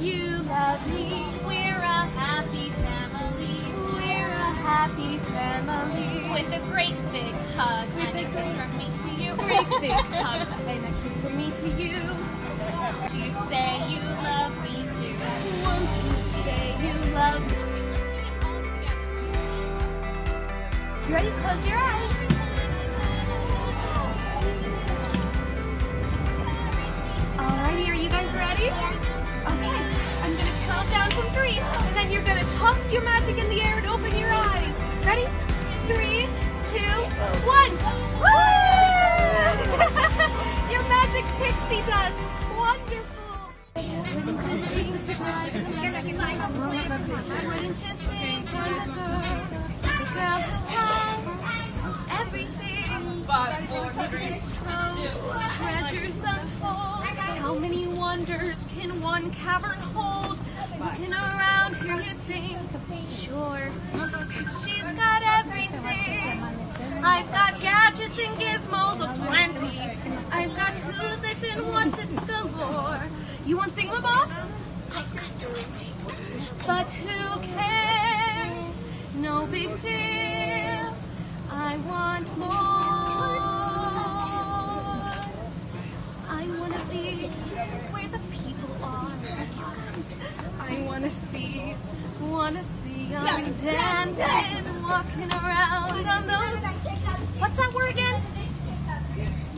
You love me. We're a happy family. We're a happy family. With a great big hug and a kiss from me to you. Great big hug and a kiss from me to you. You say you love me too. Won't you say you love me? You ready? Close your eyes. Alrighty, are you guys ready? Okay, then toss your magic in the air and open your eyes. Ready? Three, two, one. Woo! your magic pixie dust. Wonderful. Wouldn't you think that I could Wouldn't you think that a girl, a girl who has everything Five, four, three, this trove, treasures untold. How many wonders can one cavern hold? Sure, she's got everything. I've got gadgets and gizmos aplenty. I've got who's it's and what's it's galore. You want thingamabobs? I've got twenty. But who cares? No big deal. I want more. See, to see them dancing, walking around on those. What's that word again?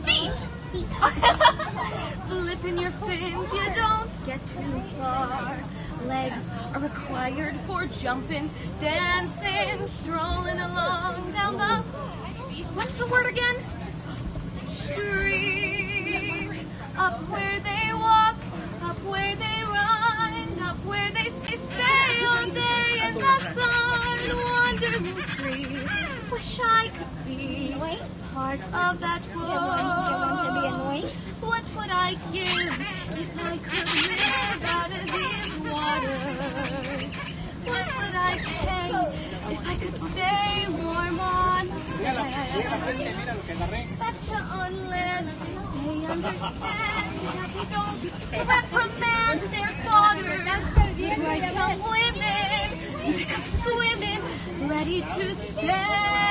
Feet. Flipping your fins, you don't get too far. Legs are required for jumping, dancing, strolling along down the. What's the word again? Street. Up where they walk, up where they part of that world. What would I give if I could live out of these waters? What would I pay if I could stay warm on sand? Betcha on land, they understand that you don't reprimand their daughters. Bright young women, sick of swimming, ready to stand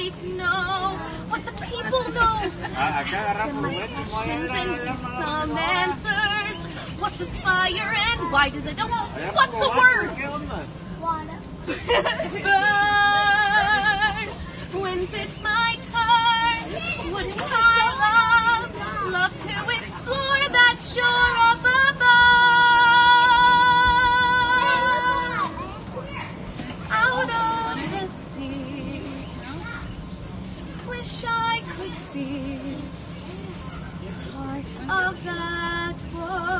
ready to know what the people know. Ask them my questions and get some answers. What's a fire and why does it don't? What's the word? ¿Qué of that world.